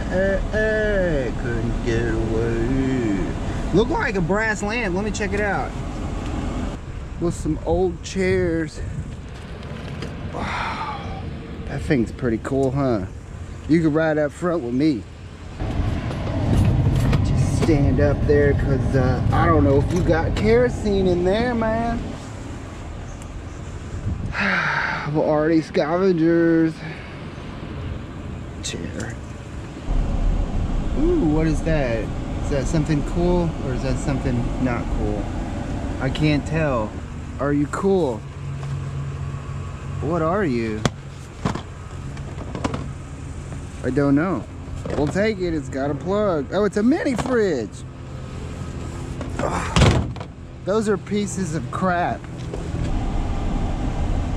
couldn't get away. Look like a brass lamp. Let me check it out. With some old chairs. That thing's pretty cool, huh? You could ride up front with me. Just stand up there because uh, I don't know if you got kerosene in there, man. Already scavengers. Chair. Ooh, what is that? Is that something cool or is that something not cool? I can't tell. Are you cool? What are you? I don't know. We'll take it. It's got a plug. Oh, it's a mini fridge. Ugh. Those are pieces of crap.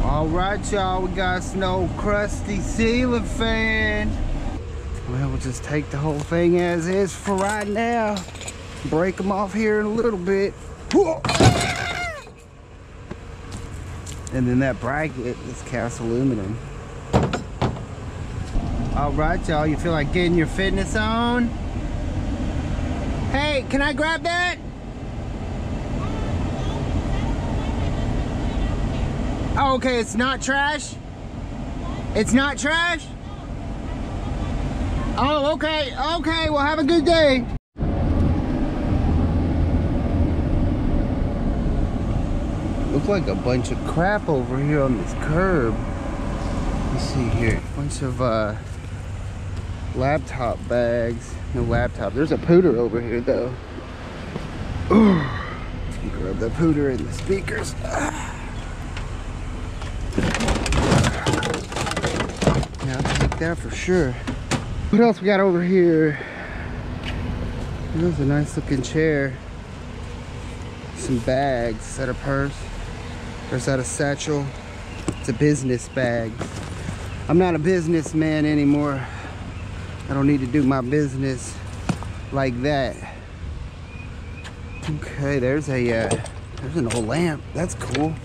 All right, y'all. We got snow crusty ceiling fan. Well, we'll just take the whole thing as is for right now. Break them off here in a little bit. And then that bracket is cast aluminum. All right, y'all, you feel like getting your fitness on? Hey, can I grab that? Oh, okay, it's not trash? It's not trash? Oh, okay, okay, well, have a good day. Looks like a bunch of crap over here on this curb. Let's see here, bunch of uh, laptop bags. No laptop. There's a pooter over here though. Grab the pooter and the speakers. Yeah, I'll take that for sure. What else we got over here? There's a nice looking chair. Some bags. Is that a purse? Or is that a satchel? It's a business bag. I'm not a businessman anymore. I don't need to do my business like that. Okay, there's a uh, there's an old lamp. That's cool.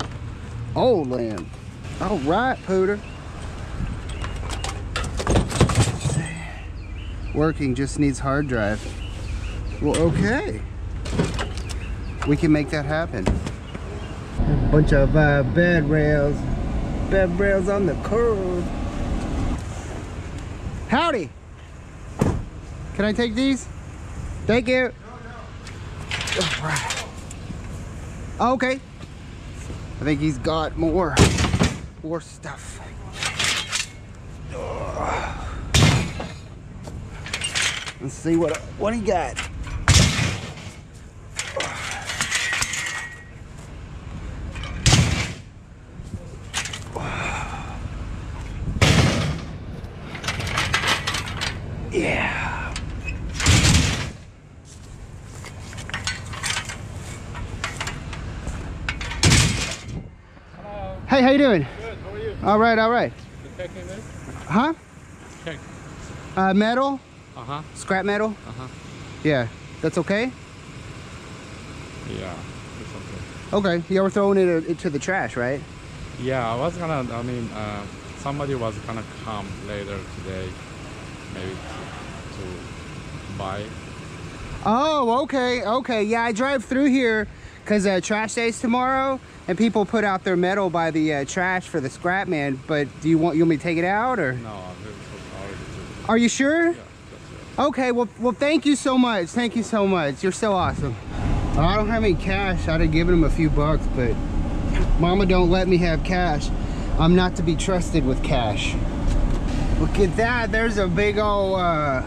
Old lamp. All right, Pooter. Working just needs hard drive. Well, okay. We can make that happen. A bunch of uh, bed rails. Bed rails on the curb. Howdy. Can I take these? Thank you. All right. Okay. I think he's got more, more stuff. Let's see what what he got. Yeah. Hey, how you doing? Good, how are you? All right, all right. You checking this? Huh? Check. Uh, metal? Uh-huh, Scrap metal? uh-huh. Yeah. That's okay? Yeah, it's okay. Okay. You were throwing it into the trash, right? Yeah, I was gonna, I mean, uh, somebody was gonna come later today, maybe to, to buy. Oh, okay, okay. Yeah, I drive through here because uh, trash day's tomorrow, and people put out their metal by the uh, trash for the scrap man. But do you want you want me to take it out or? No, it's already took Are you sure? Yeah. Okay. Well, well, thank you so much. Thank you so much. You're so awesome. I don't have any cash. I'd have given him a few bucks, but Mama don't let me have cash. I'm not to be trusted with cash. Look at that. There's a big old uh,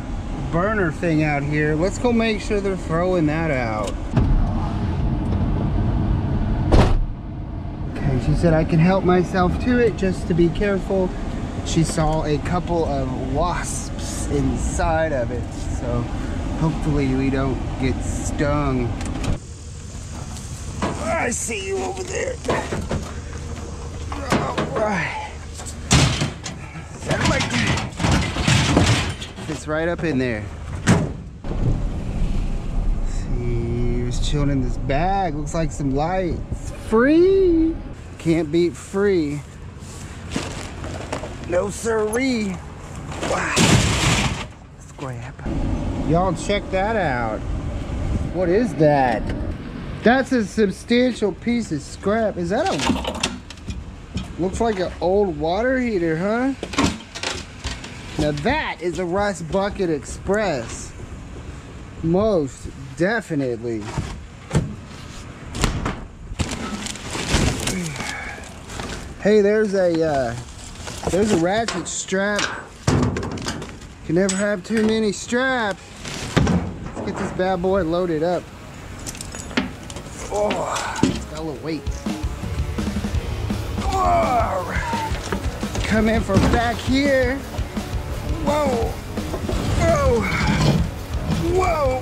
burner thing out here. Let's go make sure they're throwing that out. Okay, she said I can help myself to it just to be careful. She saw a couple of wasps inside of it, so hopefully we don't get stung. I see you over there. All right. Set it like that. It's right up in there. See, he was chilling in this bag. Looks like some lights. Free. Can't beat free. No siree. Wow. Y'all check that out. What is that? That's a substantial piece of scrap. Is that a... Looks like an old water heater, huh? Now that is a Rust Bucket Express. Most definitely. Hey, there's a uh, there's a ratchet strap. You Can never have too many straps. Get this bad boy loaded up. Oh, it's got a little weight. Oh, come in from back here. Whoa, whoa, whoa.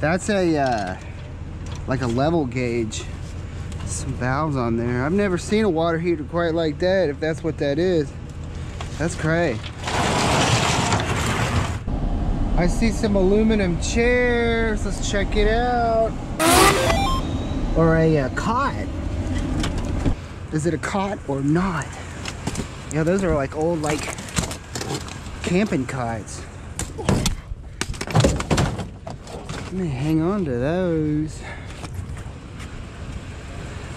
That's a, uh, like a level gauge. Some valves on there. I've never seen a water heater quite like that, if that's what that is. That's cray. I see some aluminum chairs. Let's check it out. Or a uh, cot. Is it a cot or not? Yeah, those are like old, like, camping cots. I'm gonna hang on to those.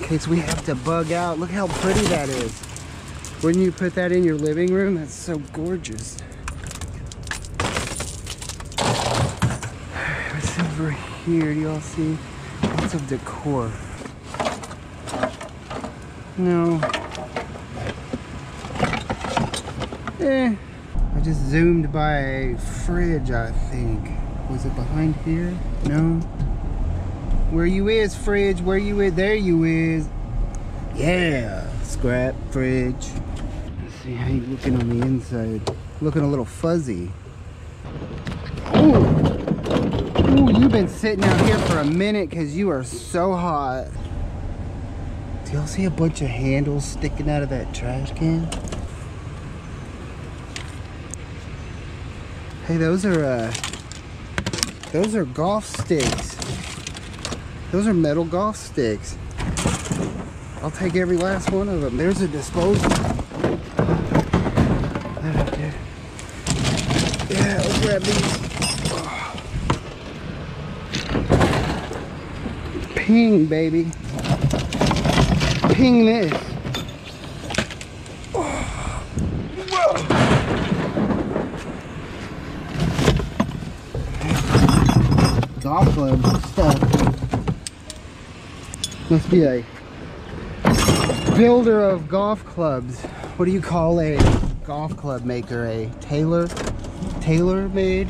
Case we have to bug out. Look how pretty that is. Wouldn't you put that in your living room? That's so gorgeous. What's over here? Do y'all see? Lots of decor. No. Eh. I just zoomed by a fridge, I think. Was it behind here? No. Where you is, fridge? Where you is? There you is. Yeah, scrap fridge. Let's see how you looking on the inside. Looking a little fuzzy. Ooh. Ooh, you've been sitting out here for a minute because you are so hot. Do y'all see a bunch of handles sticking out of that trash can? Hey, those are uh those are golf sticks. Those are metal golf sticks. I'll take every last one of them. There's a disposal. Yeah, let's grab these. Ping, baby. Ping this. golf clubs. Must be a builder of golf clubs. What do you call a golf club maker? A tailor? Tailor made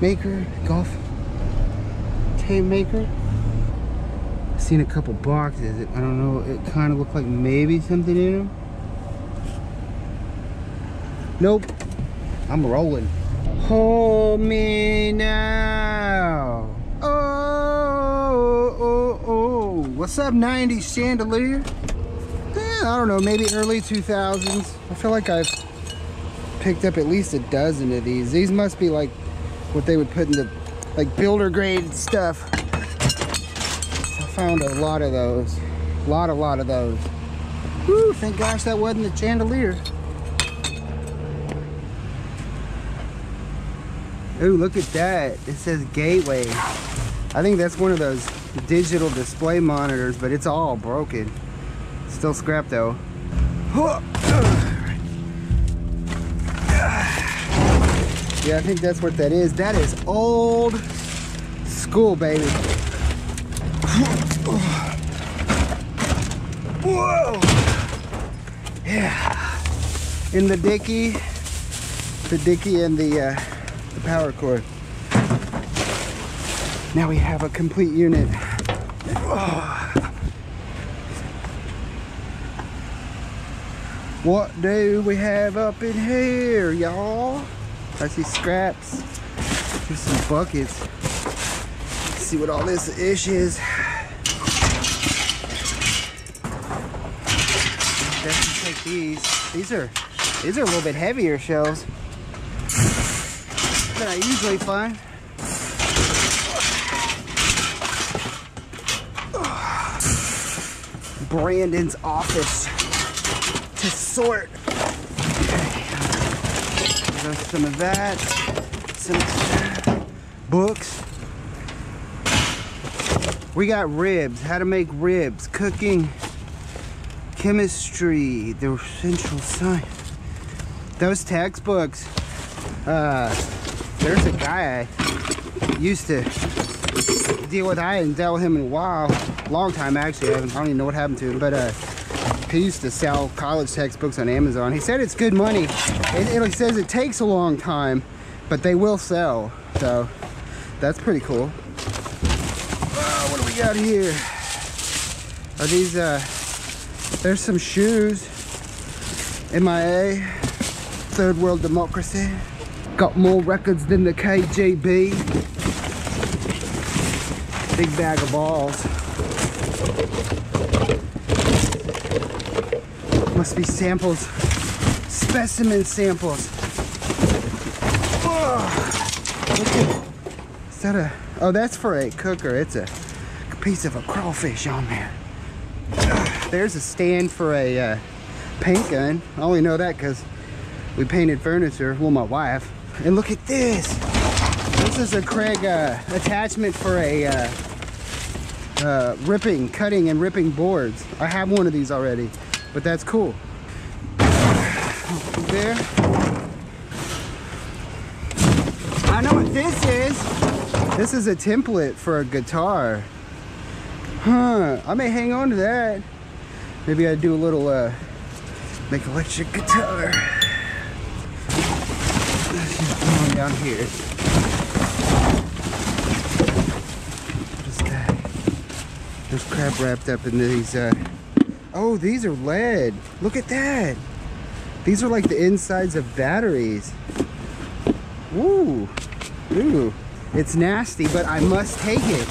maker? Golf tape maker? I've seen a couple boxes. I don't know. It kind of looked like maybe something in them. Nope. I'm rolling. Hold me now. Oh, oh, up, 90s chandelier? Eh, I don't know, maybe early 2000s. I feel like I've picked up at least a dozen of these. These must be like what they would put in the like builder grade stuff. I found a lot of those. A lot, a lot of those. Woo, thank gosh that wasn't the chandelier. Ooh, look at that. It says Gateway. I think that's one of those digital display monitors, but it's all broken. Still scrap though. Yeah, I think that's what that is. That is old school, baby. Whoa! Yeah. In the dicky, the dicky and the uh, the power cord. Now we have a complete unit. What do we have up in here, y'all? I see scraps. Here's some buckets. Let's see what all this ish is. Definitely take these. These are these are a little bit heavier shelves than I usually find. Brandon's office to sort. Okay. Some of that. Some books. We got ribs, how to make ribs, cooking, chemistry, the essential science. Those textbooks, uh, there's a guy I used to deal with. I hadn't dealt with him in a while, long time actually. I, don't even know what happened to him, but uh, he used to sell college textbooks on Amazon. He said it's good money. It, it says it takes a long time, but they will sell. So that's pretty cool. Oh, what do we got here? Are these, uh, there's some shoes. MIA, third world democracy. Got more records than the KGB. Big bag of balls. Must be samples, specimen samples. Oh, is that a, oh that's for a cooker. It's a piece of a crawfish on there. There's a stand for a uh, paint gun. I only know that because we painted furniture, well my wife. And look at this. This is a Kreg uh, attachment for a uh, uh, ripping, cutting and ripping boards. I have one of these already, but that's cool. There. I know what this is. This is a template for a guitar. Huh, I may hang on to that. Maybe I do a little, uh, make electric guitar. Come on down here. What is that? There's crap wrapped up in these, uh, oh, these are lead. Look at that. These are like the insides of batteries. Ooh, ooh. It's nasty, but I must take it.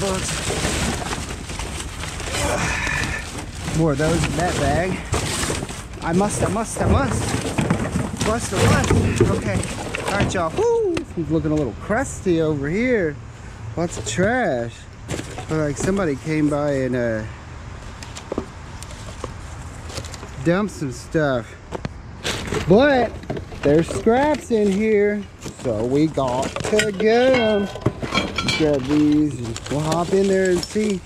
Books. More of those in that bag. I must, I must, I must. Must, must. Okay. All right, y'all. Woo! He's looking a little crusty over here. Lots of trash. But like somebody came by and uh, dumped some stuff. But there's scraps in here. So we got to get them. Grab these and we'll hop in there and see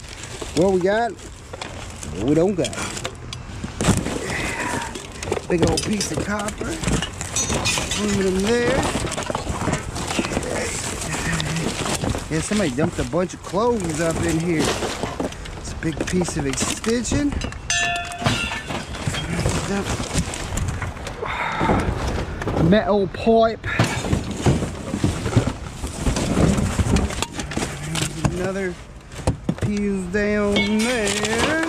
what we got. What we don't got. Big old piece of copper. Aluminum there. Yeah, somebody dumped a bunch of clothes up in here. It's a big piece of extension. Metal pipe. There's another piece down there.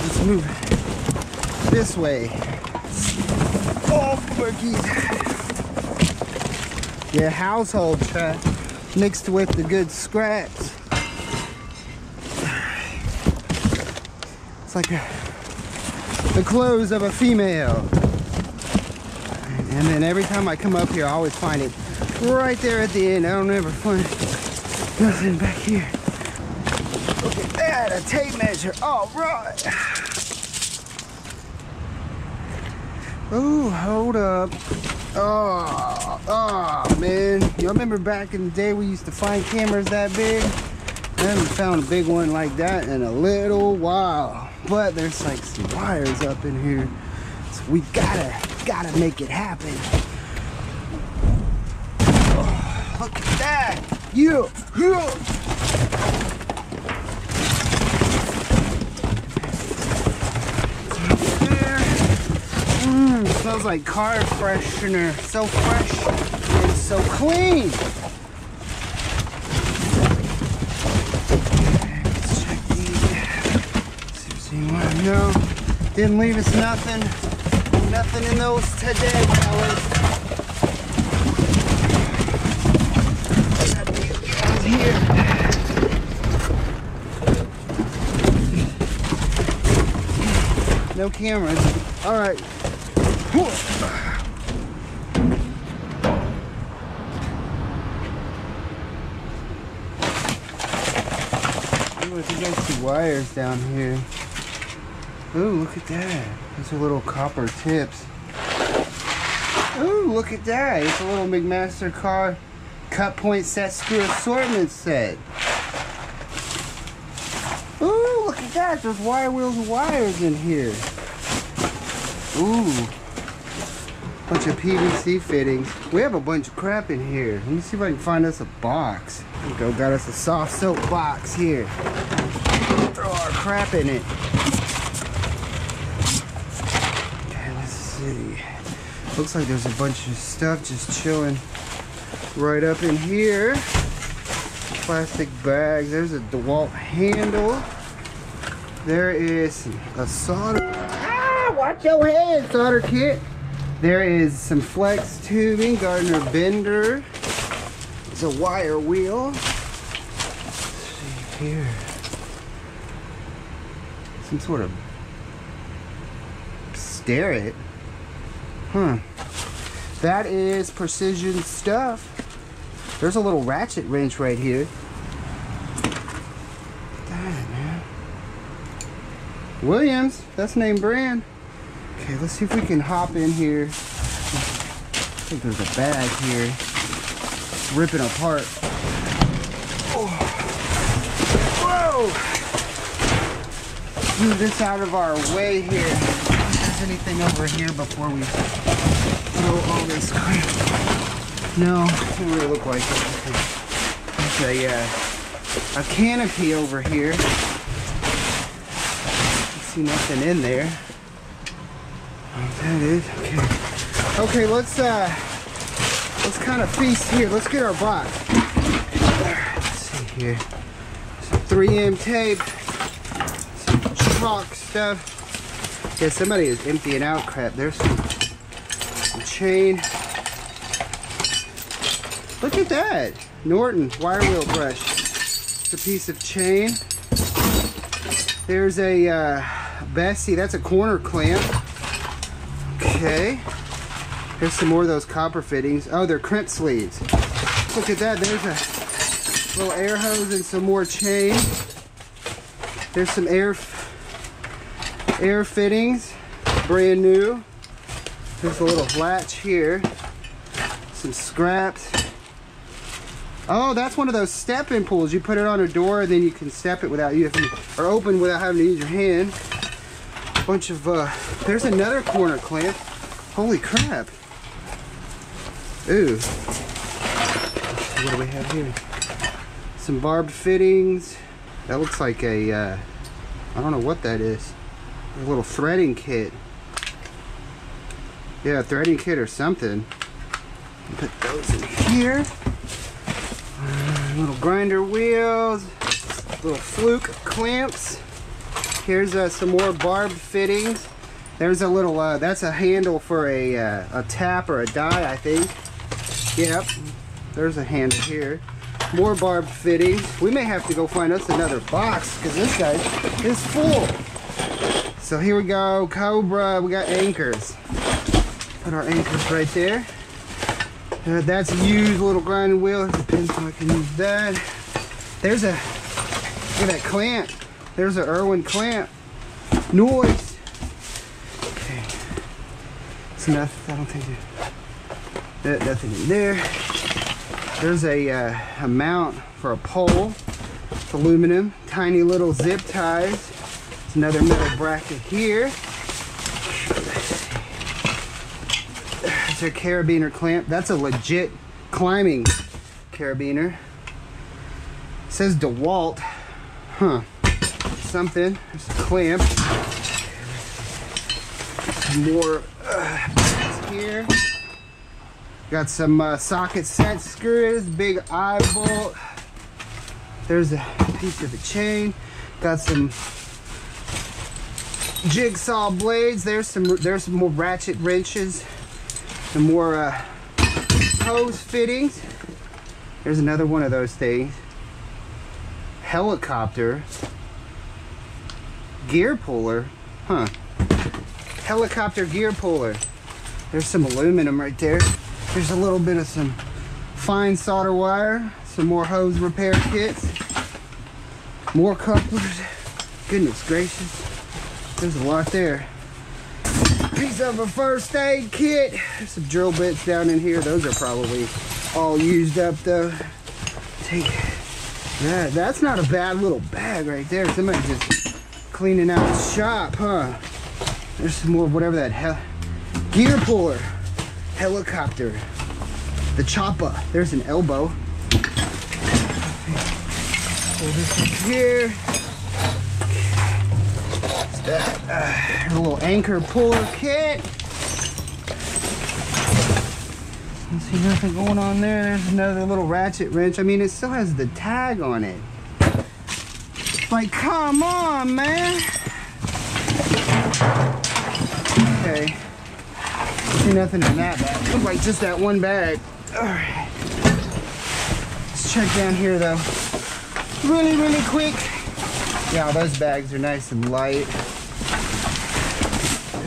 Let's move it this way. Oh, Berkey. Yeah, household trash mixed with the good scraps. It's like a, the clothes of a female. And then every time I come up here, I always find it right there at the end. I don't ever find nothing back here. Look at that, a tape measure. All right. Oh, hold up. Oh, oh, man. Y'all remember back in the day we used to find cameras that big? I haven't found a big one like that in a little while. But there's like some wires up in here. So we gotta, gotta make it happen. Oh, look at that. Yeah, yeah. There. Mmm, smells like car freshener. So fresh and so clean. Let's check these. See if there's anyone. No, didn't leave us nothing. Nothing in those today, fellas. Got these guys here. No cameras. All right. know if you guys see wires down here. Ooh, look at that. Those are little copper tips. Ooh, look at that. It's a little McMaster-Carr cut point set screw assortment set. Ooh, look at that. There's wire wheels and wires in here. Ooh. Bunch of PVC fittings. We have a bunch of crap in here. Let me see if I can find us a box. Go, got us a soft soap box here. Throw our crap in it. Okay, let's Looks like there's a bunch of stuff just chilling right up in here. Plastic bags. There's a DeWalt handle. There is a solder. Ah, watch your head, solder kit. There is some flex tubing, Gardner Bender. It's a wire wheel. Let's see here. Some sort of Starrett. Huh. That is precision stuff. There's a little ratchet wrench right here. Man. Williams, that's name brand. Okay, let's see if we can hop in here. I think there's a bag here. It's ripping apart. Oh. Whoa! Move this out of our way here. Anything over here before we throw all this crap. No, doesn't really look like it. There's a, uh, a canopy over here. see nothing in there. That is okay. Okay, let's uh, let's kind of feast here. Let's get our box. Let's see here. Some 3M tape, some chalk stuff. Yeah, somebody is emptying out crap. There's some, some chain. Look at that, Norton wire wheel brush. It's a piece of chain. There's a uh, Bessey. That's a corner clamp. Okay. There's some more of those copper fittings. Oh, they're crimp sleeves. Look at that. There's a little air hose and some more chain. There's some air air fittings, brand new. There's a little latch here. Some scraps. Oh, that's one of those step-in pulls. You put it on a door and then you can step it without you or open without having to use your hand. Bunch of uh there's another corner clamp. Holy crap. Ooh. What do we have here? Some barbed fittings. That looks like a, uh, I don't know what that is. A little threading kit. Yeah, threading kit or something. Put those in here. Uh, little grinder wheels. Little fluke clamps. Here's uh, some more barb fittings. There's a little, uh, that's a handle for a, uh, a tap or a die, I think. Yep, there's a handle here. More barb fittings. We may have to go find us another box because this guy is full. So here we go, Cobra, we got anchors. Put our anchors right there. Uh, that's a used little grinding wheel. Depends how I can use that. There's a, look at that clamp. There's an Irwin clamp. Noise. Okay. It's nothing, I don't think it, nothing in there. There's a, uh, a mount for a pole. It's aluminum, tiny little zip ties. It's another metal bracket here. It's a carabiner clamp. That's a legit climbing carabiner. It says DeWalt. Huh. Something. There's a clamp. More uh, here. Got some uh, socket set screws, big eye bolt. There's a piece of the chain. Got some jigsaw blades. There's some there's some more ratchet wrenches. Some more uh, hose fittings. There's another one of those things. Helicopter. Gear puller. Huh helicopter gear puller. There's some aluminum right there. There's a little bit of some fine solder wire, some more hose repair kits. More couplers. Goodness gracious. There's a lot there. Piece of a first aid kit. Some drill bits down in here. Those are probably all used up though. Take that. That's not a bad little bag right there. Somebody just cleaning out the shop, huh? There's some more whatever that hell gear puller, helicopter, the chopper. There's an elbow. Pull this up here. A little anchor puller kit. Don't see nothing going on there. There's another little ratchet wrench. I mean, it still has the tag on it. Like, come on, man. Okay. See nothing in that bag. Looks like just that one bag. All right. Let's check down here, though. Really, really quick. Yeah, those bags are nice and light.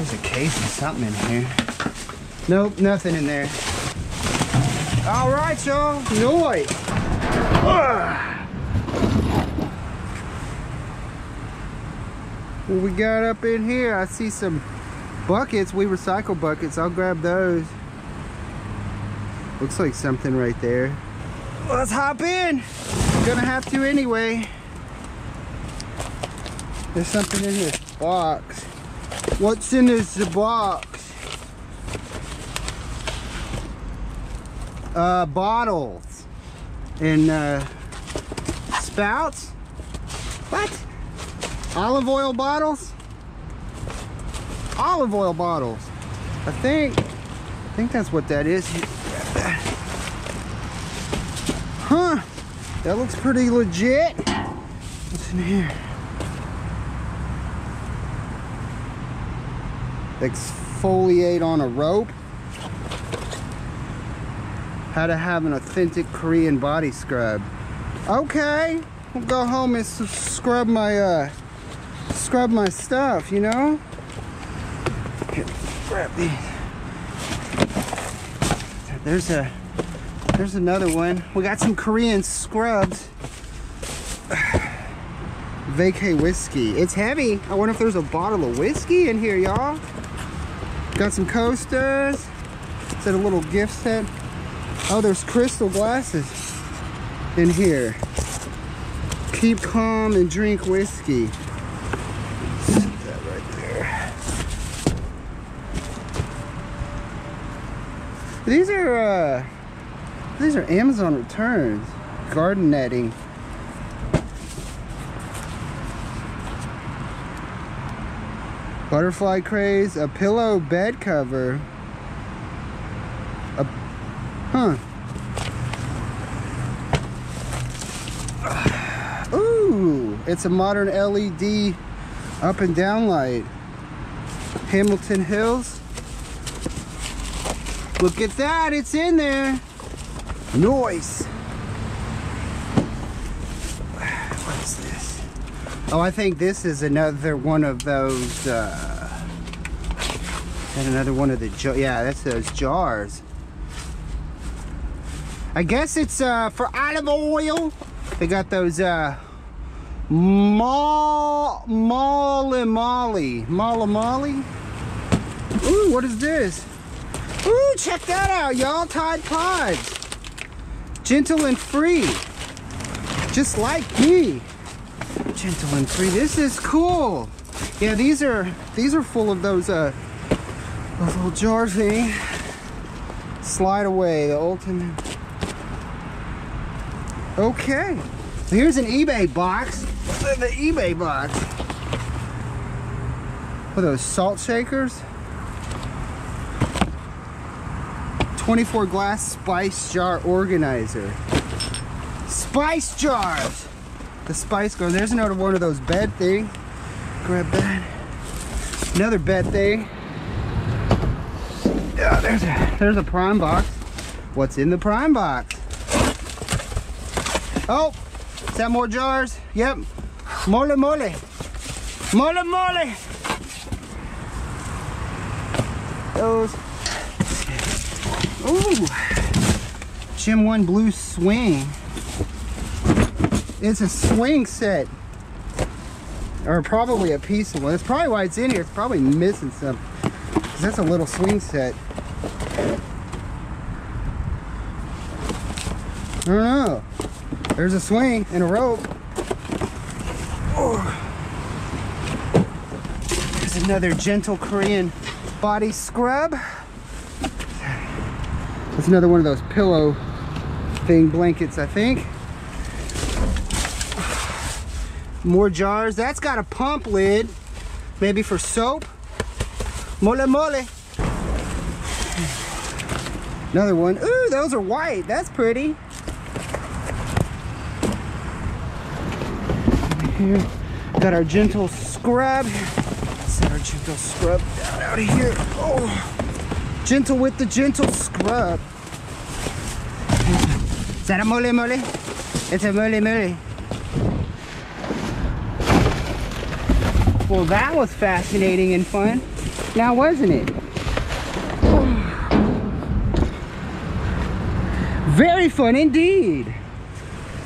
There's a case of something in here. Nope, nothing in there. All right, y'all. Noise. What we got up in here? I see some buckets. We recycle buckets. I'll grab those. Looks like something right there. Let's hop in. Gonna have to anyway. There's something in this box. What's in this box? Uh, bottles and uh, spouts. What? Olive oil bottles? Olive oil bottles. I think, I think that's what that is. Huh, that looks pretty legit. What's in here? Exfoliate on a rope. How to have an authentic Korean body scrub. Okay, we'll go home and scrub my uh, scrub my stuff, you know? Grab these. There's a, there's another one. We got some Korean scrubs. Vacay whiskey. It's heavy. I wonder if there's a bottle of whiskey in here, y'all. Got some coasters. Is that a little gift set? Oh, there's crystal glasses in here. Keep calm and drink whiskey. That right there. These are uh, these are Amazon returns. Garden netting. Butterfly craze, a pillow bed cover. A, huh. Ooh, it's a modern LED up and down light. Hamilton Hills. Look at that, it's in there. Noise. What is this? Oh, I think this is another one of those, uh, and another one of the, yeah, that's those jars. I guess it's, uh, for olive oil. They got those, uh, Mall, Molly Molly, Molly Molly. Ooh, what is this? Ooh, check that out, y'all. Tide Pods. Gentle and free. Just like me. And free. This is cool. Yeah, these are these are full of those uh those little jar thing. Slide away, the ultimate. Okay. Here's an eBay box. The eBay box. What are those salt shakers? 24 glass spice jar organizer. Spice jars! The spice Girl. There's another one of those bed thing. Grab that. Another bed thing. Yeah, there's a, there's a prime box. What's in the prime box? Oh, is that more jars? Yep. Mole mole. Mole mole. Those. Ooh. Gym One Blue Swing. It's a swing set. Or probably a piece of one. That's probably why it's in here. It's probably missing something. Because that's a little swing set. I don't know. There's a swing and a rope. Oh. There's another gentle Korean body scrub. That's another one of those pillow thing blankets, I think. More jars. That's got a pump lid. Maybe for soap. Mole mole. Another one. Ooh, those are white. That's pretty. Here, got our gentle scrub. Set our gentle scrub down out of here. Oh, gentle with the gentle scrub. Is that a mole mole? It's a mole mole. Well, that was fascinating and fun. Now, wasn't it? Very fun indeed.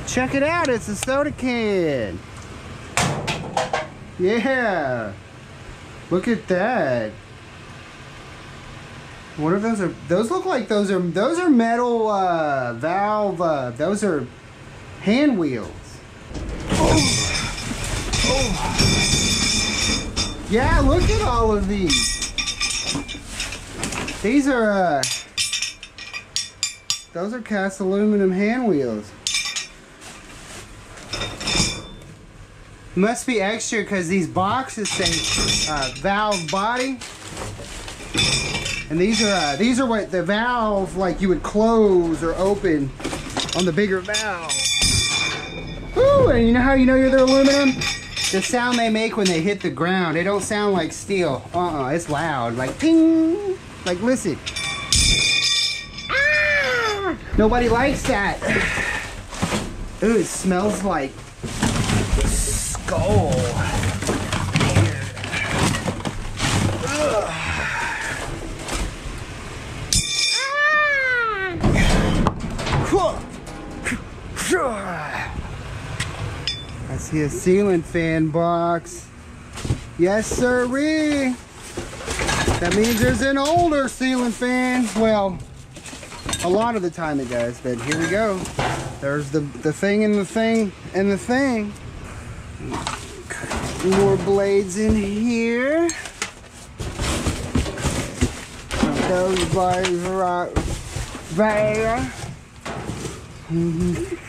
Check it out, it's a soda can. Yeah. Look at that. What if those are those look like those are those are metal uh, valve uh, those are hand wheels. Oh. Oh. Yeah, look at all of these. These are uh those are cast aluminum hand wheels. Must be extra because these boxes say uh, valve body. And these are uh, these are what the valve like you would close or open on the bigger valve. Ooh, and you know how you know you're the aluminum? The sound they make when they hit the ground. They don't sound like steel. Uh-uh, it's loud. Like ping. Like listen. Ah! Nobody likes that. Ooh, it smells like skull. A ceiling fan box. Yes, sirree. That means there's an older ceiling fan. Well, a lot of the time it does, but here we go. There's the, the thing and the thing and the thing. More blades in here. Those blades right there. Mm-hmm.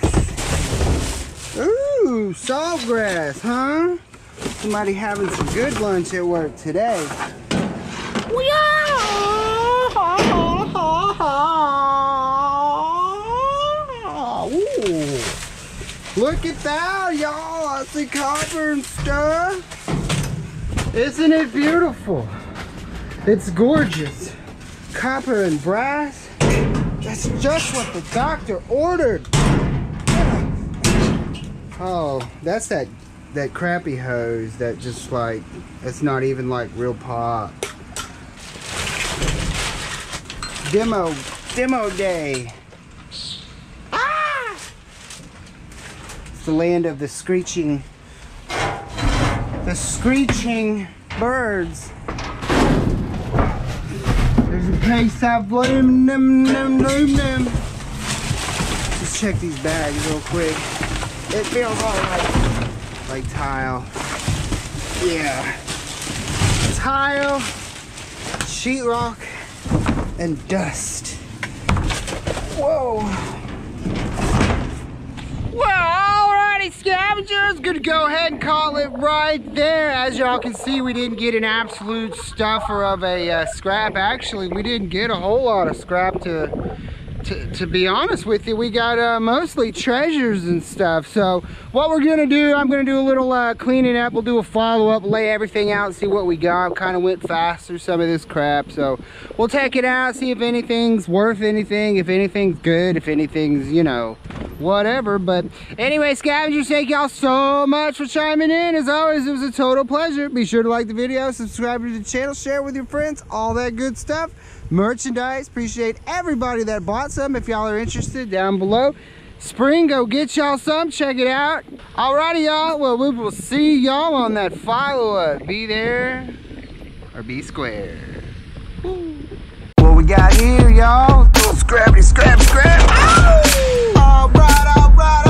Ooh, saltgrass, huh? Somebody having some good lunch at work today. Ooh. Look at that, y'all. I see copper and stuff. Isn't it beautiful? It's gorgeous. Copper and brass. That's just what the doctor ordered. Oh, that's that that crappy hose that just like it's not even like real pop. Demo demo day. Ah! It's the land of the screeching the screeching birds. There's a case of bloom num num num num. Just check these bags real quick. It feels all right. Like tile. Yeah. Tile, sheetrock, and dust. Whoa. Well, alrighty, scavengers. Gonna go ahead and call it right there. As y'all can see, we didn't get an absolute stuffer of a uh, scrap. Actually, we didn't get a whole lot of scrap to to, be honest with you, we got uh, mostly treasures and stuff. So what we're gonna do, I'm gonna do a little uh, cleaning up. We'll do a follow-up, lay everything out, see what we got. Kind of went fast through some of this crap. So we'll take it out, see if anything's worth anything, if anything's good, if anything's, you know, whatever. But anyway, scavengers, thank y'all so much for chiming in. As always, it was a total pleasure. Be sure to like the video, subscribe to the channel, share with your friends, all that good stuff merchandise. Appreciate everybody that bought some. If y'all are interested, down below. Spring, go get y'all some. Check it out. Alrighty, y'all. Well, we will see y'all on that follow-up. Be there or be square. What we got here, y'all? Scrappy, scrap, scrap. Alright, alright.